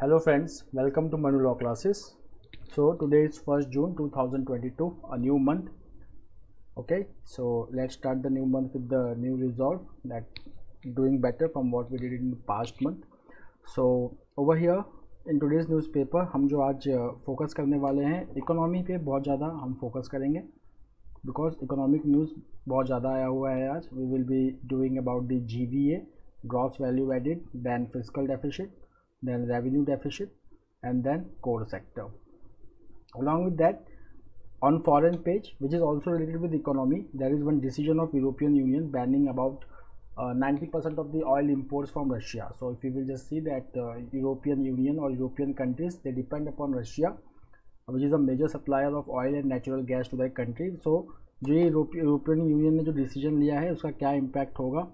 Hello friends welcome to Manu law classes so today is first June 2022 a new month okay so let's start the new month with the new resolve that doing better from what we did in past month so over here in today's newspaper हम जो आज focus करने वाले हैं economy पे बहुत ज़्यादा हम फोकस करेंगे. बिकॉज़ इकोनॉमिक न्यूज़ बहुत ज़्यादा आया हुआ है आज. We will be doing about the G gross value added then physical deficit then revenue deficit and then core sector along with that on foreign page which is also related with economy there is one decision of european union banning about 90% uh, of the oil imports from russia so if you will just see that uh, european union or european countries they depend upon russia which is a major supplier of oil and natural gas to their country so जो European Union ने जो decision लिया है उसका क्या impact होगा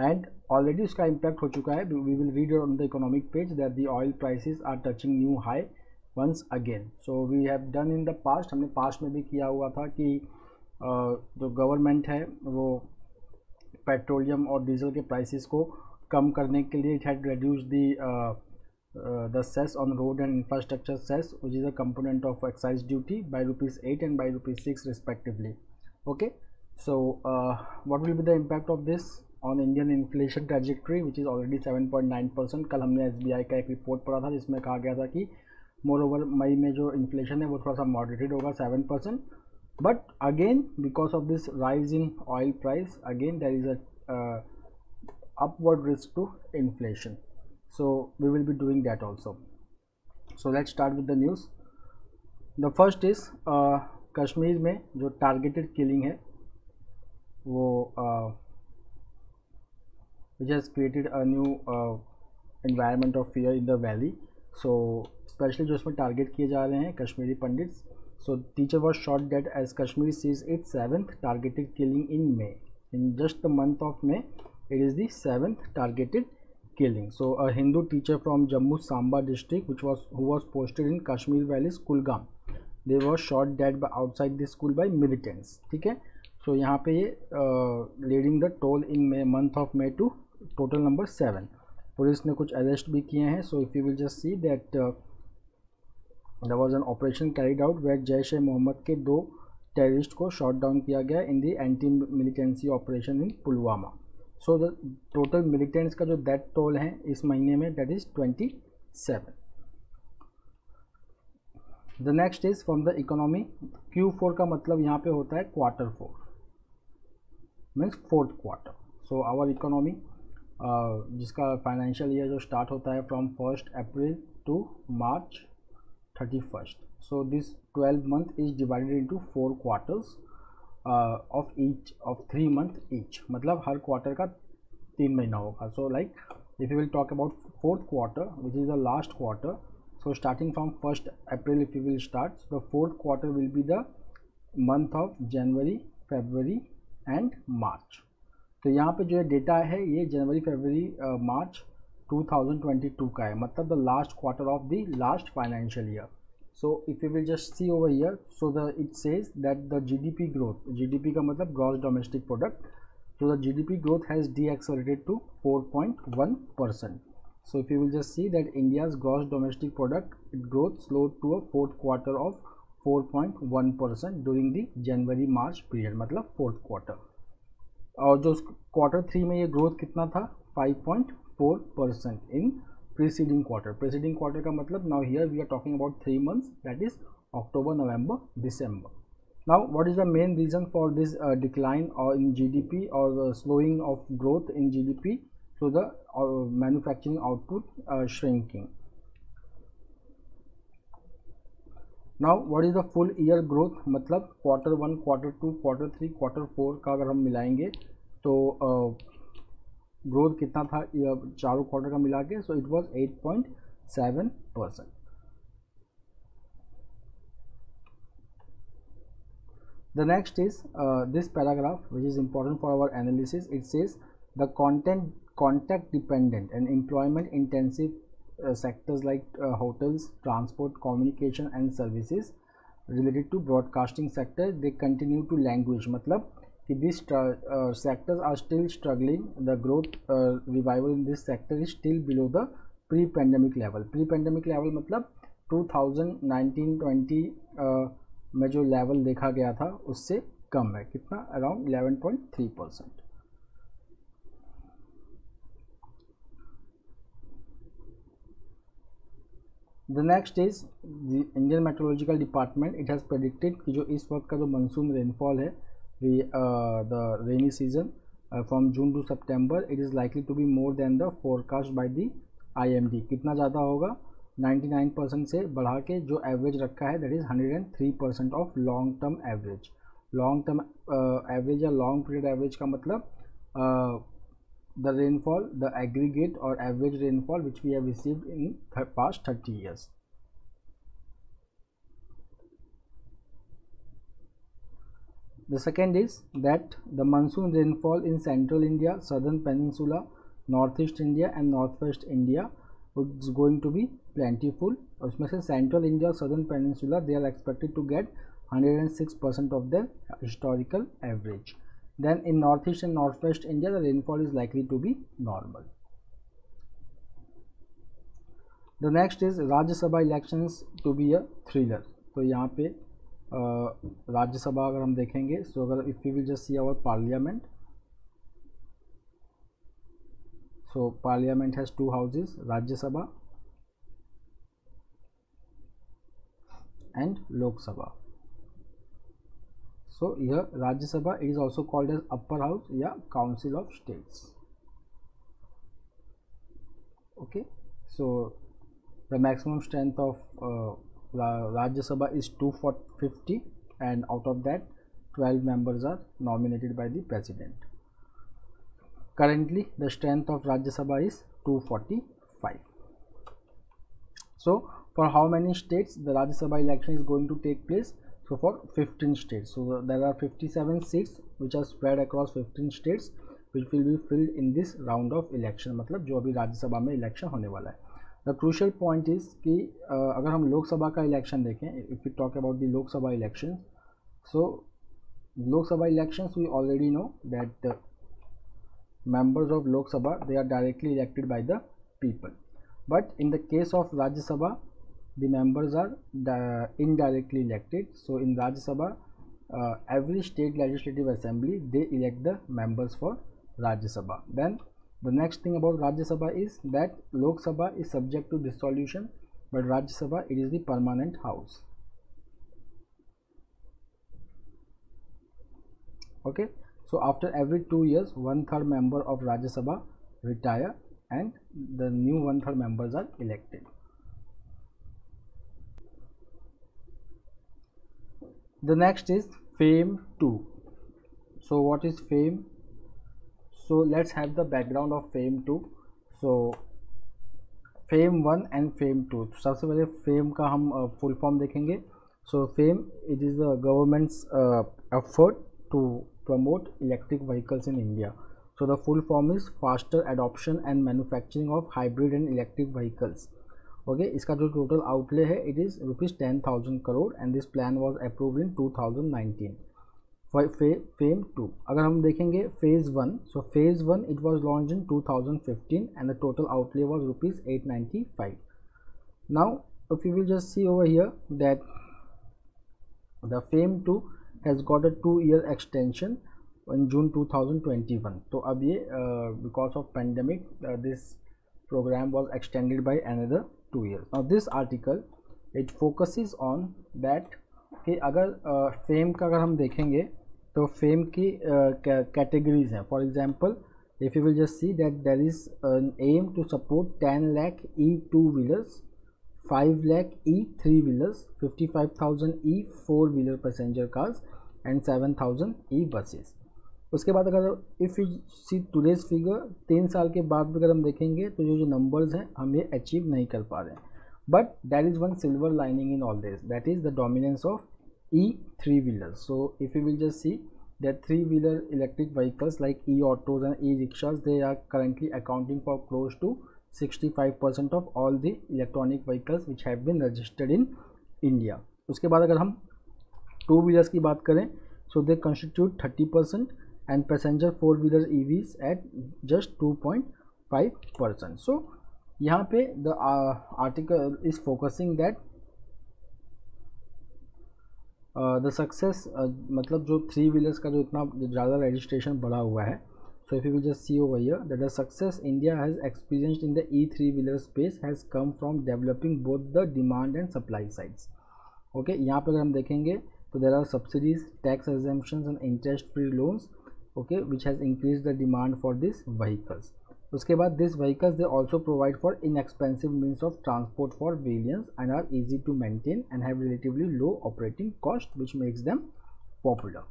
and already उसका impact हो चुका है we will read on the economic page that the oil prices are touching new high once again so we have done in the past हमने पास्ट में भी किया हुआ था कि जो गवर्नमेंट है वो पेट्रोलियम और डीजल के प्राइसेस को कम करने के लिए it had reduce the the cess on road and infrastructure cess which is a component of excise duty by rupees eight and by rupees six respectively okay so what will be the impact of this On Indian inflation trajectory which is already 7.9 percent कल हमने SBI का एक report पढ़ा था जिसमें कहा गया था कि मोर ओवर मई में जो इन्फ्लेशन है वो थोड़ा सा मॉडरेटेड होगा seven percent but again because of this rise in oil price again there is a upward risk to inflation. So we will be doing that so let's start with the news. The first is uh, Kashmir में जो targeted killing है वो uh, which has created a new uh, environment of fear in the valley so specially जो इसमें target किए जा रहे हैं Kashmiri Pandits so teacher was shot dead as Kashmiri sees it seventh targeted killing in May in just the month of May it is the seventh targeted killing so a hindu teacher from jammu samba district which was who was posted in kashmir valley kulgam they were shot dead by outside the school by militants ठीक है so, यहाँ पे ये leading the toll in May month of May total number seven police ने कुछ arrest भी किए हैं so if you will just see that the was an operation carried out where Jaish e Mohammed के दो टेररिस्ट को shot down किया गया in the anti militancy operation in Pulwama so the total militants का जो death toll है इस महीने में that is twenty seven the next is from the economy Q four का मतलब यहाँ पे होता है quarter four means fourth quarter so our economy जिसका फाइनेंशियल ईयर जो स्टार्ट होता है from first April to March thirty first so this twelve month is divided into four quarters of each of three month each मतलब हर quarter का तीन महीना होगा. So like if you will talk about fourth quarter which is the last quarter so starting from 1st april, if you will start, the fourth quarter will be the month of january, february and march. तो यहाँ पे जो है data है, ये जनवरी, फरवरी मार्च 2022 का है। मतलब the last quarter of the last financial year so if you will just see over year so the it says that the GDP growth GDP का मतलब ग्रॉस डोमेस्टिक प्रोडक्ट तो the G GDP growth has decelerated to four so if you will just see that India's gross domestic product it growth slow to a fourth quarter of 4.1% point one percent during the March period मतलब fourth quarter और जो quarter three में ये growth कितना था? 5.4 percent in preceding quarter preceding quarter का मतलब now here we are talking about three months that is October November December now what is the main reason for this decline और in GDP और slowing of growth in G D P so the manufacturing output shrinking now what is the full year growth मतलब quarter one quarter two quarter three quarter four का अगर हम मिलाएंगे तो growth uh, कितना था चारों क्वार्टर का मिला के so it was 8.7 percent the next is uh, this paragraph which is important for our analysis it says the content contact dependent and employment intensive uh, sectors like uh, hotels transport communication and services related to broadcasting sector they continue to languish matlab कि these sectors are still struggling the growth revival in this sector is still below the pre pandemic level pre pandemic level मतलब 2019-20 में जो level देखा गया था उससे कम है कितना around 11.3 percent the next is the Indian meteorological department it has predicted कि जो इस वक्त का जो मानसून रेनफॉल है the rainy season from June to September it is likely to be more than the forecast by the IMD कितना ज़्यादा होगा? 99 परसेंट से बढ़ा के जो एवरेज रखा है that is 103 percent of long term average long term average या लॉन्ग पीरियड एवरेज का मतलब the rainfall the aggregate or average rainfall which we have received in th past 30 years. The second is that the monsoon rainfall in central india southern peninsula northeast india and northwest india is going to be plentiful. Especially central india southern peninsula they are expected to get 106 percent of their historical average Then in northeast and northwest India, the rainfall is likely to be normal. The next is Rajya Sabha elections to be a thriller. तो यहाँ पे राज्यसभा अगर हम देखेंगे सो अगर if you will just see our parliament so parliament has two houses Rajya Sabha and Lok Sabha so here Rajya Sabha is also called as upper house yeah council of states. Okay? So the maximum strength of uh, Rajya Sabha is 250 and out of that 12 members are nominated by the president. Currently the strength of Rajya Sabha is 245 so for how many states the Rajya Sabha election is going to take place so for 15 states so there are 57 seats which are spread across 15 states which will be filled in this round of election मतलब जो अभी राज्यसभा में election होने वाला है the crucial point is कि uh, अगर हम लोकसभा का इलेक्शन देखें if you talk about the Lok Sabha election so Lok Sabha election we already know that members of Lok Sabha they are directly elected by the people but in the case of Rajya Sabha the members are indirectly elected. So in Rajya Sabha uh, every state legislative assembly they elect the members for Rajya Sabha. Then the next thing about Rajya Sabha is that Lok Sabha is subject to dissolution but Rajya Sabha it is the permanent house. Okay? So after every two years one third member of Rajya Sabha retire and the new one third members are elected the next is fame 2 so what is fame so let's have the background of fame 2 so fame 1 and fame 2 तो सबसे पहले fame का हम full form देखेंगे so FAME it is the government's effort to promote electric vehicles in India. So the full form is faster adoption and manufacturing of hybrid and electric vehicles. Okay okay, इसका जो total outlay है it is rupees ten thousand crore and this plan was approve in two thousand nineteen FAME two अगर हम देखेंगे phase one so phase one it was launch in two thousand fifteen and the total outlay was rupees eight ninety five now if you will just see over here that the fame 2 has got a two year extension in June 2021 तो अब ये of pandemic uh, this program was extended by another two years और this article it focuses on that कि अगर fame का अगर हम देखेंगे तो फेम की कैटेगरीज हैं। For example if you will just see that there is aim to support ten lakh e two wheelers five lakh e three wheelers fifty five thousand e four wheeler passenger cars and seven thousand e buses उसके बाद अगर if you see today's figure तीन साल के बाद भी अगर हम देखेंगे तो ये जो नंबर्स हैं, हम ये अचीव नहीं कर पा रहे but that is one silver lining in all this that is the dominance of e three wheeler so if you will just see that three wheeler electric vehicles like e autos and e rickshaws they are currently accounting for close to sixty five percent of all the electronic vehicles which have been registered in India उसके बाद अगर हम two wheelers की बात करें so they constitute thirty percent and passenger four-wheeler EVs at just 2.5 percent. So, यहाँ पे the article is focusing that the success मतलब जो थ्री व्हीलर्स का जो इतना ज़्यादा रजिस्ट्रेशन बढ़ा हुआ है so if you just see over here that the success India has experienced in the e three wheeler space has come from developing both the demand and supply sides okay यहाँ पर अगर हम देखेंगे तो there are subsidies tax exemption and interest free loans okay which has increase the demand for this vehicles उसके बाद this vehicles they also provide for inexpensive means of transport for variance and are easy to maintain and have relatively low operating cost which makes them popular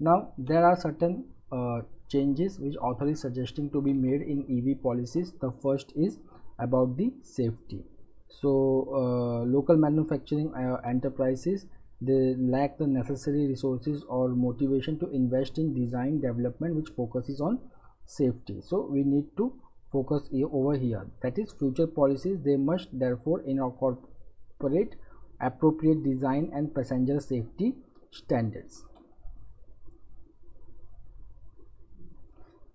now there are certain uh, changes which author is suggesting to be made in ev policies the first is about the safety so uh, local manufacturing uh, enterprises they lack the necessary resources or motivation to invest in design development which focuses on safety. So we need to focus over here. That is future policies they must therefore incorporate appropriate design and passenger safety standards.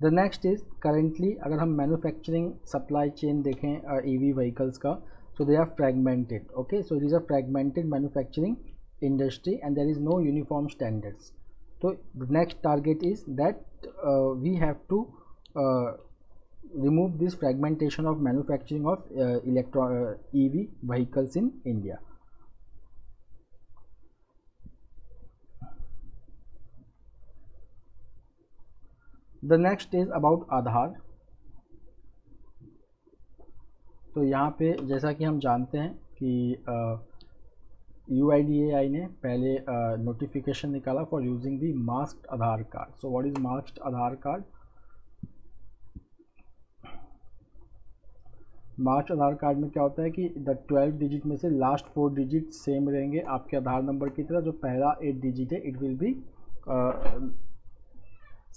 The next is currently agar hum manufacturing supply chain dekhein uh, ev vehicles ka so they are fragmented okay so it is a fragmented manufacturing industry and there is no uniform standards so the next target is that uh, we have to uh, remove this fragmentation of manufacturing of uh, electro uh, EV vehicles in India. The next is about Aadhaar. तो यहाँ पे जैसा कि हम जानते हैं कि you ने पहले नोटिफिकेशन निकाला for using the mask Aadhaar card so what is mask Aadhaar card March Aadhaar card में क्या होता है कि द ट्वेल्व डिजिट में से लास्ट फोर डिजिट सेम रहेंगे आपके आधार नंबर की तरह. जो पहला एट डिजिट है it will be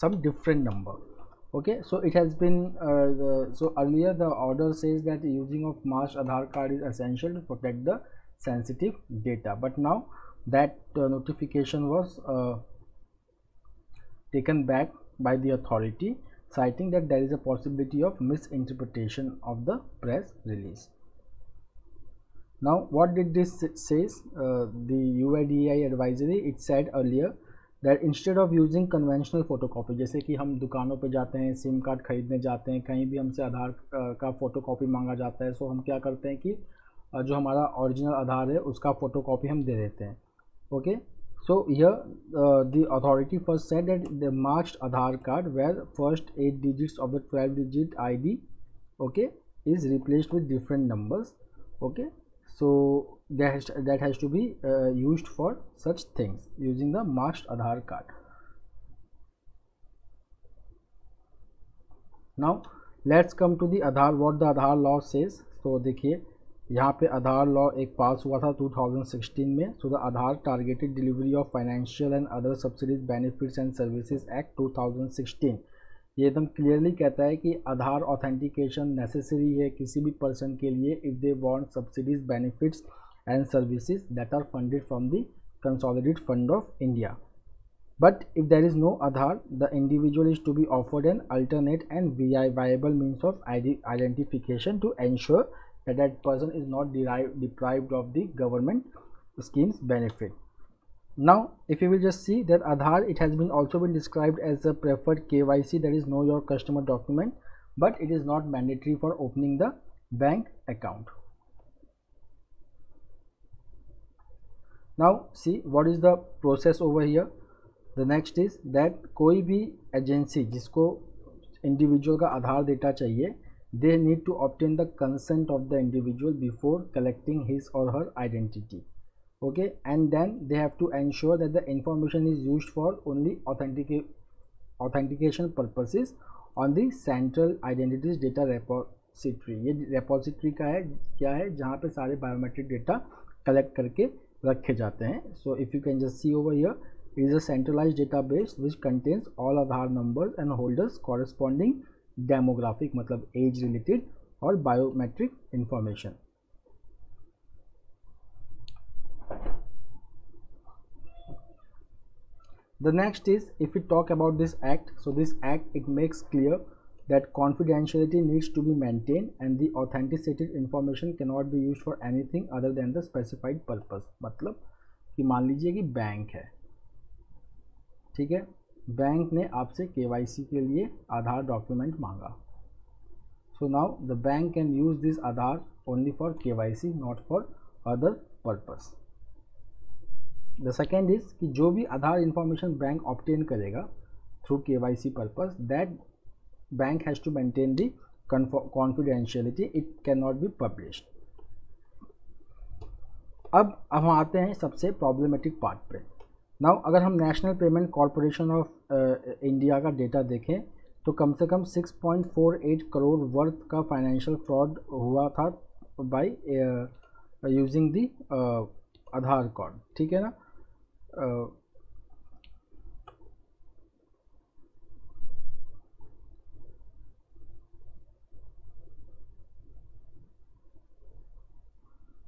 some different number okay so it has been uh, the, so earlier the order says that using of mass Aadhaar card is essential to protect the sensitive data. But now that uh, notification was uh, taken back by the authority citing that there is a possibility of misinterpretation of the press release. Now what did this says? Uh, the UIDAI advisory it said earlier that instead of using conventional photocopy, जैसे कि हम दुकानों पे जाते हैं SIM card खरीदने जाते हैं, कहीं भी हमसे आधार का फोटोकॉपी मांगा जाता है सो हम क्या करते हैं कि जो हमारा ओरिजिनल आधार है, उसका फ़ोटो कॉपी हम दे देते हैं। Okay so here the authority first set that the marked Aadhaar card where first eight digits of the twelve digit ID okay is replaced with different numbers okay so that has, that has to be uh, used for such things using the marked Aadhaar card. Now let's come to the Aadhaar what the Aadhaar law says. So देखिए यहाँ पे आधार law एक पास हुआ था 2016 में. So the Aadhaar targeted delivery of financial and other subsidies benefits and services act 2016 ये एकदम clearly कहता है कि आधार ऑथेंटिकेशन नेसेसरी है किसी भी पर्सन के लिए if they want subsidies benefits and services that are funded from the Consolidated Fund of India. But if there is no Aadhaar, the individual is to be offered an alternate and viable means of identification to ensure that that person is not derived, deprived of the government schemes benefit. Now, if you will just see that Aadhaar, it has been also been described as a preferred KYC that is know your customer document, but it is not mandatory for opening the bank account. Now see what is the process over here the next is that कोई भी agency जिसको individual का Aadhaar data चाहिए they need to obtain the consent of the individual before collecting his or her identity okay and then they have to ensure that the information is used for only authentic authentication purposes on the central identities data repository ये repository का है क्या है जहाँ पे सारे biometric data collect करके रखे जाते हैं। So if you can just see over here is a centralize data base which contains all Aadhaar number and holders corresponding demographic मतलब एज रिलेटेड और biometric information the next is if you talk about this act so this act it makes clear that confidentiality needs to be maintained and the authenticated information cannot be used for anything other than the specified purpose मतलब कि मान लीजिए कि bank है ठीक है bank ने आपसे के के लिए आधार डॉक्यूमेंट मांगा so now the bank can use this Aadhaar only for K Y C not for other purpose the second is कि जो भी आधार इंफॉर्मेशन बैंक ऑप्टेन करेगा through K Y C purpose that has to maintain the confidentiality it can not be publish अब हम आते हैं सबसे problematic part पे। नाउ अगर हम National Payment Corporation of India का डेटा देखें तो कम से कम 6.48 करोड़ वर्थ का फाइनेंशियल फ्रॉड हुआ था by using the Aadhaar card ठीक है ना?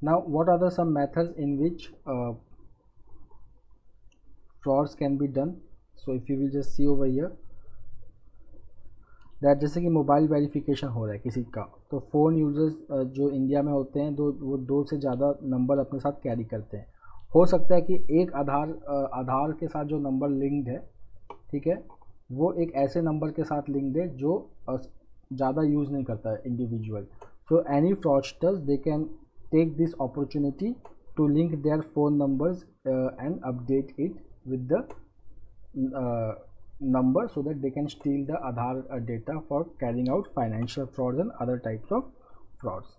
Now what are the some methods in which uh, frauds can be done? So if you will just see over here that जैसे कि मोबाइल वेरिफिकेशन हो रहा है किसी का तो फ़ोन यूज़र्स जो इंडिया में होते हैं दो वो दो से ज़्यादा नंबर अपने साथ कैरी करते हैं। हो सकता है कि एक आधार आधार के साथ जो नंबर लिंक्ड है ठीक है वो एक ऐसे नंबर के साथ लिंक्ड है जो ज़्यादा यूज़ नहीं करता है individual so any fraudsters they can take this opportunity to link their phone numbers uh, and update it with the uh, number so that they can steal the Aadhaar uh, data for carrying out financial frauds and other types of frauds.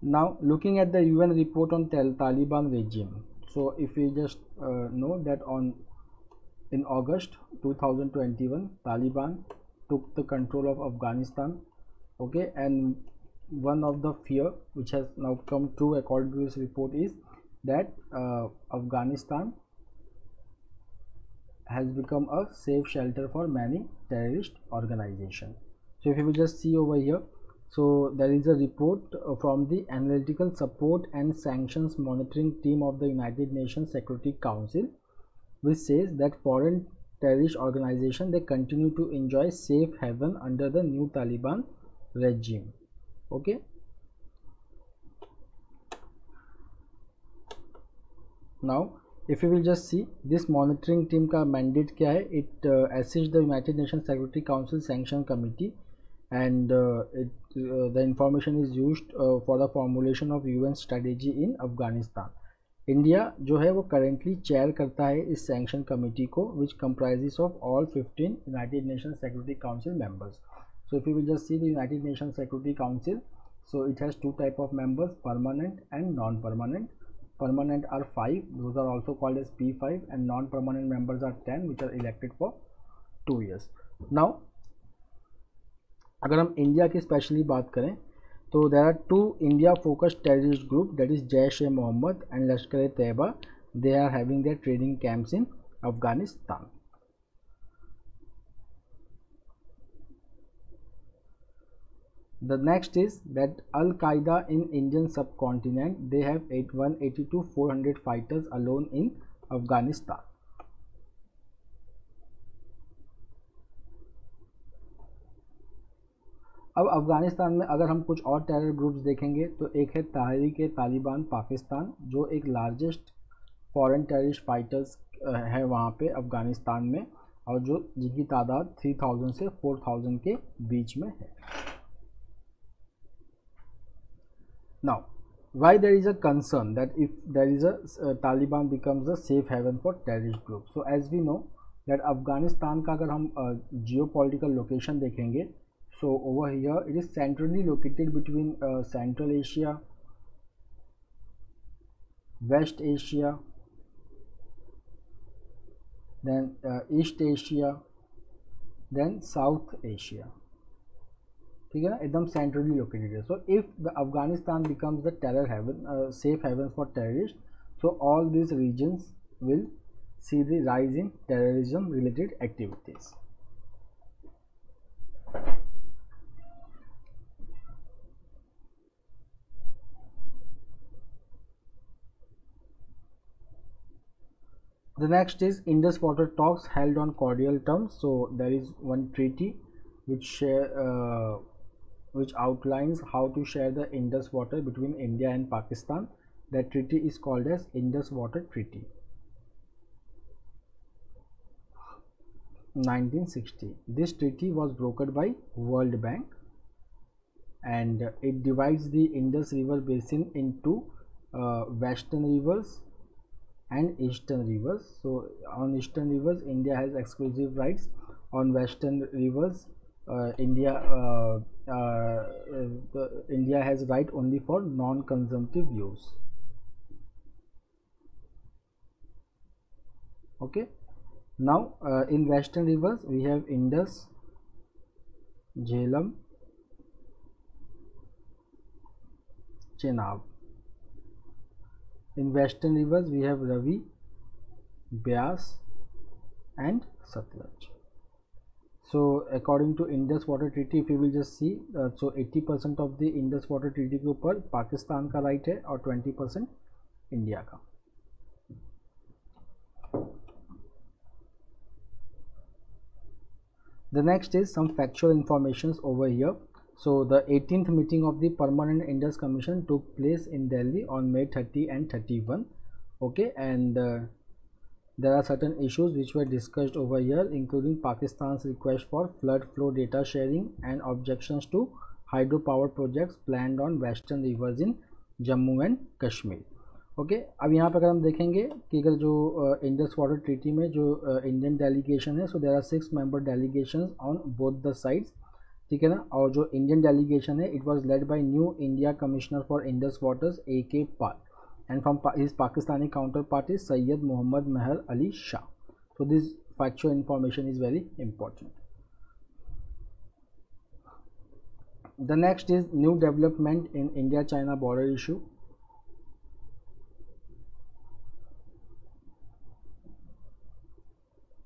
Now looking at the UN report on Taliban regime so if we just uh, know that on in August 2021 Taliban took the control of Afghanistan okay and one of the fear which has now come true according to this report is that uh, Afghanistan has become a safe shelter for many terrorist organizations so if you will just see over here so there is a report uh, from the analytical support and sanctions monitoring team of the united nations security council which says that foreign terrorist organization they continue to enjoy safe haven under the new taliban regime. Okay? Now if you will just see this monitoring team ka mandate kya hai? It uh, assists the united nations security council sanction committee and uh, it, uh, the information is used uh, for the formulation of UN strategy in Afghanistan. India जो है वो currently chair करता है इस sanction committee को which comprises of all 15 United Nation Security Council members so if you will just see the united nations security council so it has two type of members permanent and non-permanent permanent are five those are also called as p5 and non-permanent members are 10 which are elected for two years now अगर हम India की specially बात करें तो there are two India focus terrorist group that is Jaish e Mohammed and Lashkar e Taiba they are having their training camps in Afghanistan the The next is that Al Qaeda in Indian subcontinent, they have 180 to 400 fighters alone in Afghanistan. अब अफ़गानिस्तान में अगर हम कुछ और terror groups देखेंगे तो एक है तहरीक तालिबान पाकिस्तान, जो एक लार्जेस्ट फॉरेन टेररिस्ट फाइटर्स है वहाँ पे अफ़गानिस्तान में, और जो, जिनकी तादाद 3000 से 4000 के बीच में है। Now why there is a concern that if there is a, Taliban becomes a safe haven for terrorist group so as we know that Afghanistan का अगर हम जियो पोलिटिकल लोकेशन देखेंगे so over here it is centrally located between uh, central asia west asia then uh, east asia then south asia ठीक है ना एकदम centrally located है so if the Afghanistan becomes the terror haven safe haven for terrorist so all these regions will see the rise in terrorism related activities The next is indus water talks held on cordial terms. So there is one treaty which share uh, which outlines how to share the indus water between india and pakistan. That treaty is called as indus water treaty. 1960 this treaty was brokered by world bank and it divides the indus river basin into uh, western rivers and eastern rivers. So on eastern rivers india has exclusive rights. On western rivers uh, india uh, uh india has right only for non-consumptive use. Okay? Now uh, in western rivers we have indus jhelum chenab in western rivers we have Ravi, Beas and Satluj. So according to Indus Water Treaty if you will just see uh, so 80% of the Indus Water Treaty के ऊपर पाकिस्तान का right है और 20% India का The next is some factual informations over here. So the 18th meeting of the Permanent Indus Commission took place in Delhi on May 30 and 31. Okay, and uh, there are certain issues which were discussed over here, including Pakistan's request for flood flow data sharing and objections to hydropower projects planned on western rivers in Jammu and Kashmir. Okay okay, अब यहाँ पर अगर हम देखेंगे कि अगर जो Indus water treaty में जो इंडियन uh, डेलीगेशन है so there are six member delegation on both the sides ठीक है ना? और जो इंडियन डेलीगेशन है it was led by new India commissioner for Indus waters A K Pal and from his Pakistani counter party Syed Mohammad Mahal Ali Shah so this factual information is very important the next is new development in India China border issue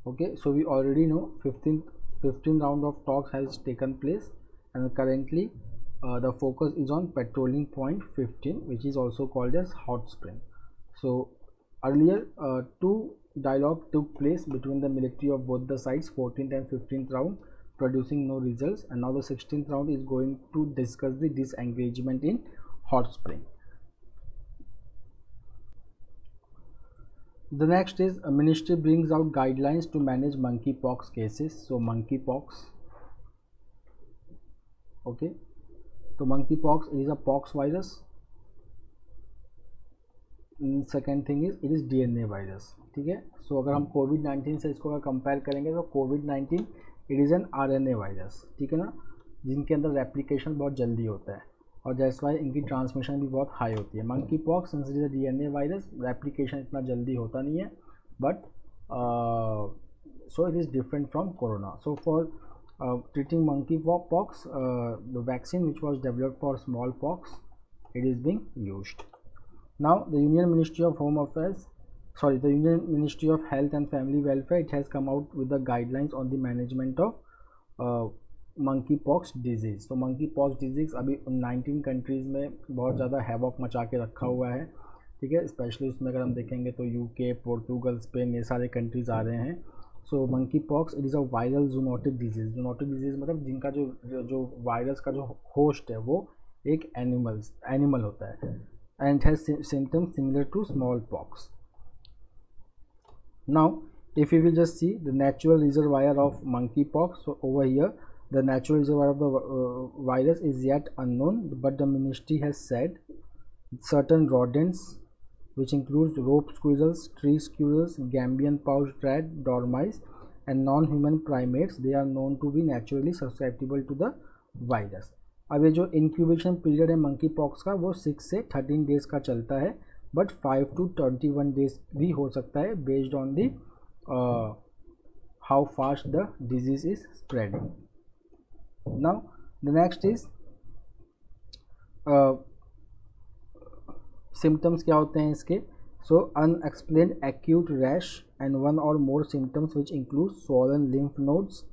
okay so we already know fifteen 15 round of talks has taken place and currently uh, the focus is on patrolling point 15 which is also called as hot spring. So earlier uh, two dialogue took place between the military of both the sides 14th and 15th round producing no results. And now the 16th round is going to discuss the disengagement in hot spring the next the next is, a ministry brings out guidelines to manage monkeypox cases. So, monkeypox. Okay. So, monkeypox is a pox virus second thing is it is D N A virus ठीक है? So अगर हम COVID nineteen से इसको अगर compare करेंगे तो Covid nineteen it is an R N A virus ठीक है ना? जिनके अंदर रेप्लीकेशन बहुत जल्दी होता है. और दैट्स वाई इनकी ट्रांसमिशन भी बहुत हाई होती है। Monkey pox since is D N A virus replication इतना जल्दी होता नहीं है but so it is different from corona so for treating monkey pox the vaccine which was developed for small pox it is being use now the union ministry of home affairs the union ministry of health and family welfare it has come out with the guidelines on the management of uh, monkey pox disease तो monkey pox disease अभी 19 countries में बहुत ज़्यादा havoc मचा के रखा हुआ है। ठीक है? स्पेशली उसमें अगर हम देखेंगे तो यूके पोर्तुगल स्पेन ये सारे कंट्रीज़ आ रहे हैं। So monkey pox it is a viral zoonotic disease zoonotic disease मतलब जिनका जो जो वायरस का जो होस्ट है, वो एक एनिमल्स एनिमल होता है। And has symptoms similar to small pox now if you will just see the natural reservoir of monkeypox so over here The natural reservoir of the uh, virus is yet unknown, but the ministry has said certain rodents, which includes rope squirrels, tree squirrels, Gambian pouched rat, dormice, and non-human primates, they are known to be naturally susceptible to the virus. अब ये जो incubation period है monkey pox का वो six से thirteen days का चलता है but five to twenty one days भी हो सकता है based on the how fast the disease is spreading now the next is uh, symptoms क्या होते हैं इसके so unexplained acute rash and one or more symptoms which include swollen lymph nodes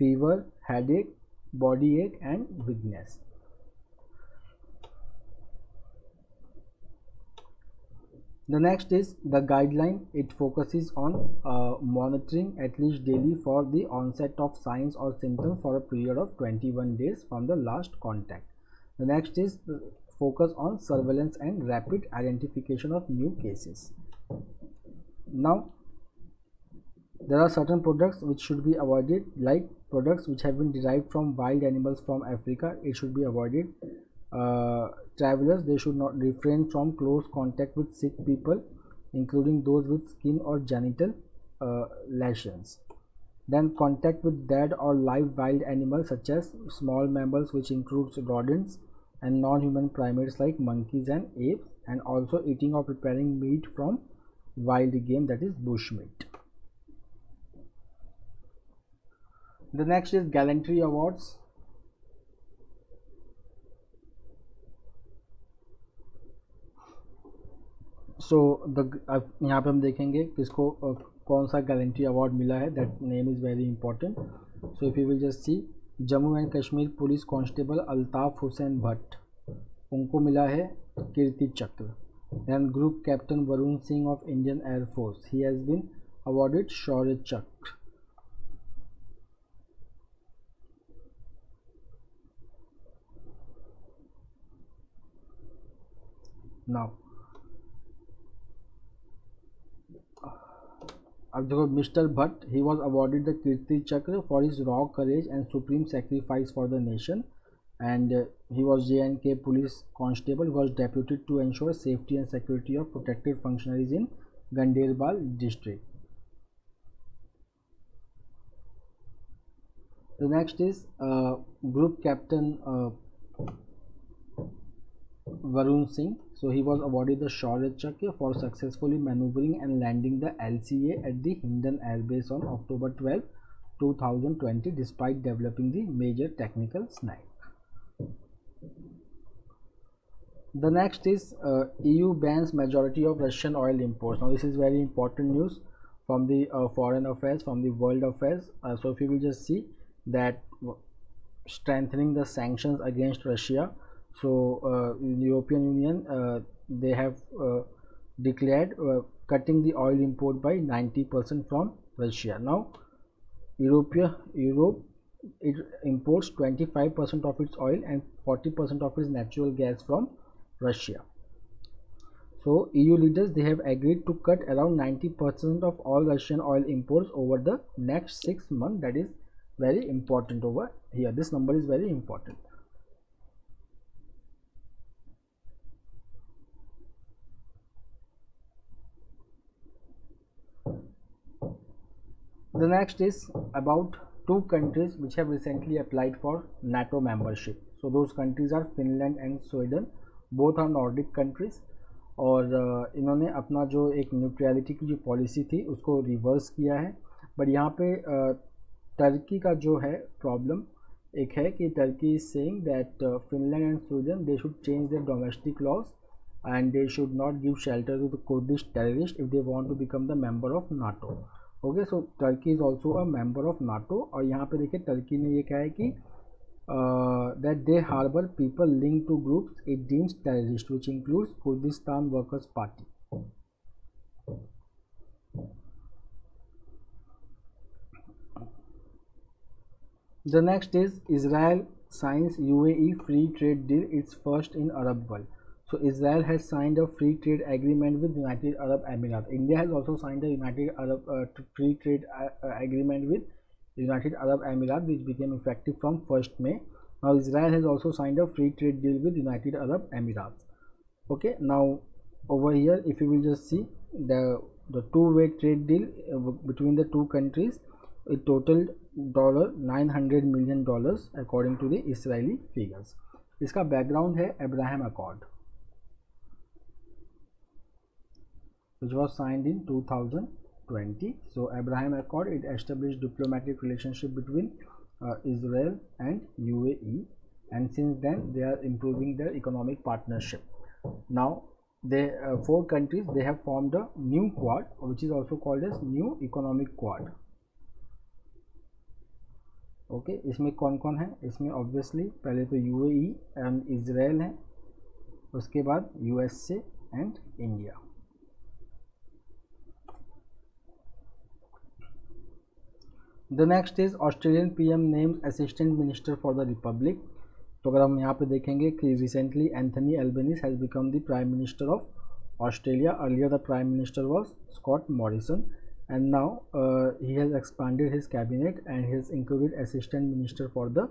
fever headache body ache and weakness the next is the guideline. It focuses on uh, monitoring at least daily for the onset of signs or symptoms for a period of 21 days from the last contact. The next is focus on surveillance and rapid identification of new cases. Now there are certain products which should be avoided like products which have been derived from wild animals from africa. It should be avoided travelers they should not refrain from close contact with sick people including those with skin or genital uh, lesions. Then contact with dead or live wild animals such as small mammals which includes rodents and non-human primates like monkeys and apes and also eating or preparing meat from wild game that is bushmeat the next is gallantry awards so the यहाँ पे हम देखेंगे किसको uh, कौन सा guarantee award मिला है. That name is very important so if you will just see Jammu and Kashmir police constable Altaf Hussain Bhat उनको मिला है Kirti Chakra. Then group captain Varun Singh of Indian air force he has been awarded Shaurya Chakra now Mr. Bhatt, he was awarded the Kirti Chakra for his raw courage and supreme sacrifice for the nation. And uh, he was JNK police constable who was deputed to ensure safety and security of protected functionaries in Ganderbal district. The next is uh, group captain uh, Varun Singh. So he was awarded the Shaurya Chakra for successfully maneuvering and landing the LCA at the Hindon Air Base on October 12, 2020 despite developing the major technical snag. The next is uh, EU bans majority of Russian oil imports. Now this is very important news from the uh, foreign affairs, from the world affairs. Uh, so if you will just see that strengthening the sanctions against Russia so uh, in the european union uh, they have uh, declared cutting the oil import by 90 percent from russia. Now europe europe it imports 25 percent of its oil and 40 percent of its natural gas from russia. So eu leaders they have agreed to cut around 90 percent of all russian oil imports over the next six months. That is very important over here. This number is very important the next is about two countries which have recently applied for nato membership. So those countries are finland and sweden. Both are nordic countries. और uh, इन्होंने अपना जो एक neutrality की जो policy थी उसको reverse किया है। बट यहाँ पे टर्की uh, का जो है प्रॉब्लम एक है कि Turkey is saying that Finland and Sweden they should change their domestic laws and they should not give shelter to the Kurdish terrorist if they want to become the member of NATO okay so Turkey is also a member of NATO और यहाँ पे देखिए Turkey ने ये कहा है कि that they harbour people link to groups it deems terrorist which includes Kurdistan workers party The next is Israel signs UAE free trade deal, its first in Arab world. So Israel has signed a free trade agreement with United Arab Emirates. India has also signed a United Arab uh, free trade uh, uh, agreement with United Arab Emirates, which became effective from 1st May. Now Israel has also signed a free trade deal with United Arab Emirates. Okay, now over here, if you will just see the the two-way trade deal uh, between the two countries, it totaled dollar 900 million dollars according to the Israeli figures. इसका background है Abraham accord which was signed in 2020 so abraham accord it established diplomatic relationship between uh, israel and uae and since then they are improving their economic partnership now they uh, four countries they have formed a new quad which is also called as new economic quad okay okay, इसमें कौन कौन है इसमें obviously पहले तो UAE and Israel है उसके बाद USA and India the next is Australian PM name assistant minister for the republic तो अगर हम यहाँ पे देखेंगे कि recently Anthony Albanese has become the prime minister of Australia earlier the prime minister was Scott Morrison and now uh, he has expanded his cabinet and he has included assistant minister for the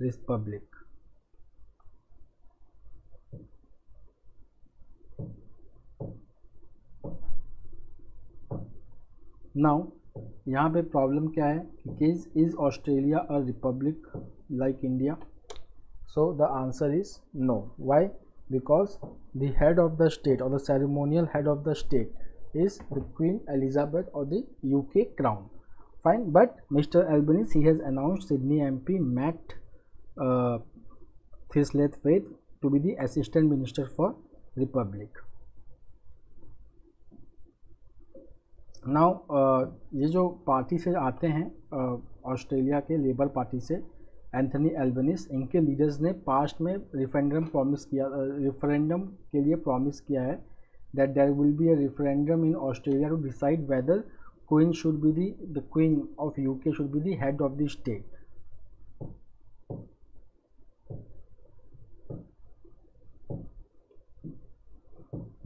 republic now यहाँ पे problem क्या है? किज is Australia a republic like India so the answer is no why because the head of the state और the ceremonial head of the state is the queen Elizabeth और the U K crown fine but mister Albanese he has announce Sydney M P Matt Thistlethwaite to be the assistant minister for republic now ये जो party से आते हैं Australia के labour party से Anthony Albanese इनके leaders ने past में रिफरेंडम प्रॉमिस किया रिफरेंडम के लिए प्रॉमिस किया है that there will be a referendum in Australia to decide whether queen should be the queen of UK should be the head of the state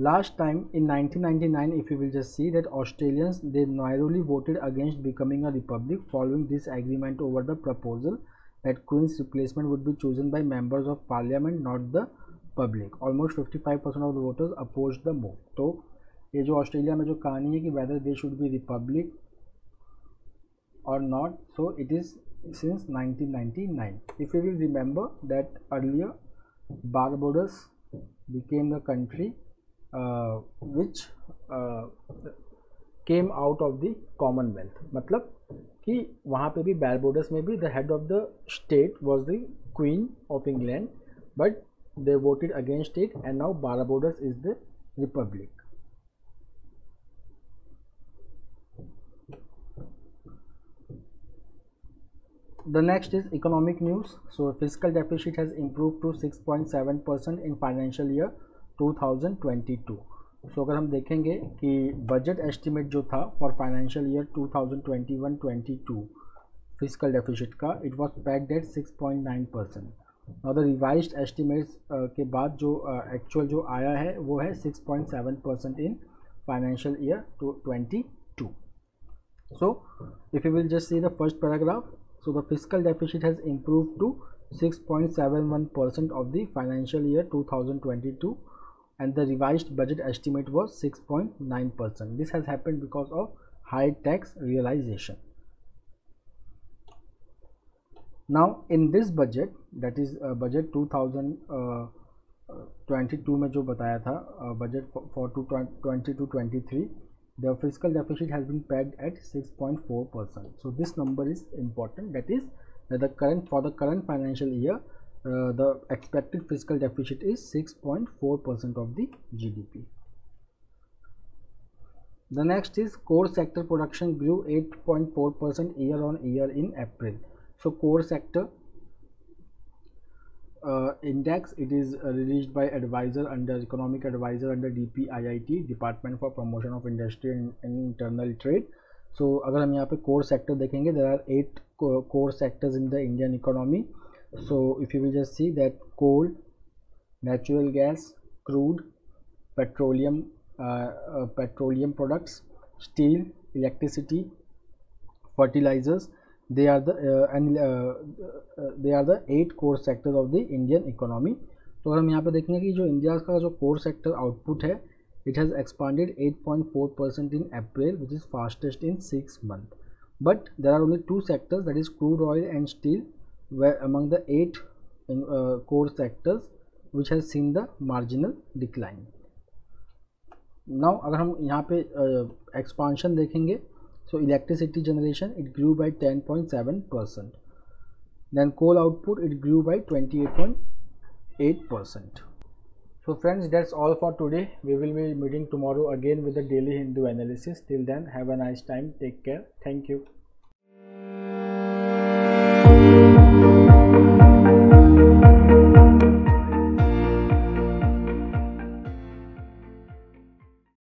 Last time in 1999, if you will just see that Australians they narrowly voted against becoming a republic following this agreement over the proposal that Queen's replacement would be chosen by members of parliament, not the public almost 55 percent of the voters oppose the move तो ये जो Australia में जो कहानी है कि whether they should be republic or not so it is since 1999 if you will remember that earlier Barbados became the country Which came out of the Commonwealth मतलब कि वहाँ पे भी बारबोडस में भी the head of the state was the queen of England but they voted against it and now Barbados is the republic. The next is economic news. So fiscal deficit has improved to 6.7 percent in financial year 2022. So So अगर हम देखेंगे कि budget estimate जो था for financial year 2021-22 fiscal deficit का it was pegged at 6.9 percent और the revise estimates के बाद जो एक्चुअल uh, जो आया है वो है 6.7 percent in financial year two twenty two so if you will just see the first paragraph so the fiscal deficit has improved to 6.71 percent of the financial year 2022 and the revised budget estimate was 6.9 percent this has happened because of high tax realization now in this budget that is uh, budget 2022 में जो बताया था budget for 22 23 the fiscal deficit has been pegged at 6.4 percent so this number is important that is that the current for the current financial year uh, the expected fiscal deficit is 6.4 percent of the GDP the next is core sector production grew 8.4 percent year on year in April. So core sector uh, index it is uh, released by advisor under economic advisor under DPIIT department for promotion of industry and, and internal trade. So agar hum yahan pe core sector dekhenge there are eight core sectors in the indian economy so if you will just see that coal natural gas crude petroleum uh, uh, petroleum products steel electricity fertilizers they are the uh, and uh, uh, they are the eight core sectors of the Indian economy तो अगर हम यहाँ पे देखेंगे कि जो India का जो कोर सेक्टर आउटपुट है it has expanded 8.4 percent in April which is fastest in six month but there are only two sectors that is crude oil and steel Way among the eight core sectors which has seen the marginal decline now अगर हम यहाँ पे expansion uh, देखेंगे So electricity generation it grew by 10.7 percent. Then coal output it grew by 28.8 percent. So friends that's all for today. We will be meeting tomorrow again with the daily Hindu analysis. Till then have a nice time. Take care. Thank you.